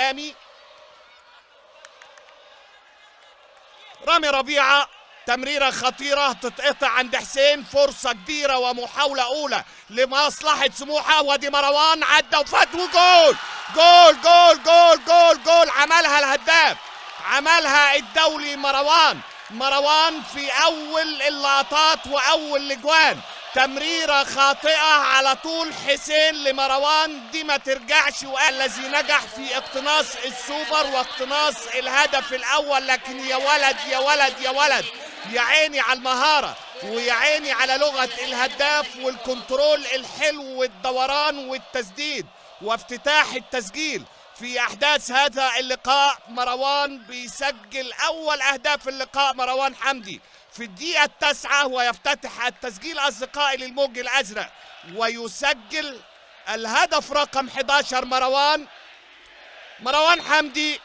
قدامي. رامي ربيعة تمريرة خطيرة تتقطع عند حسين فرصة كبيرة ومحاولة أولى لمصلحة سموحة وأدي مروان عدى وفات وجول. جول جول جول جول جول. عملها الهداف. عملها الدولي مروان. مروان في أول اللقطات وأول الأجوان. تمريرة خاطئة على طول حسين لمروان دي ما ترجعش والذي نجح في اقتناص السوبر واقتناص الهدف الأول. لكن يا ولد يا ولد يا ولد يا عيني على المهارة ويا عيني على لغة الهداف والكنترول الحلو والدوران والتسديد وافتتاح التسجيل. في أحداث هذا اللقاء مروان بيسجل أول أهداف اللقاء مروان حمدي. في الدقيقة التاسعة ويفتتح التسجيل أصدقائي للموج الأزرق ويسجل الهدف رقم 11 مروان. مروان حمدي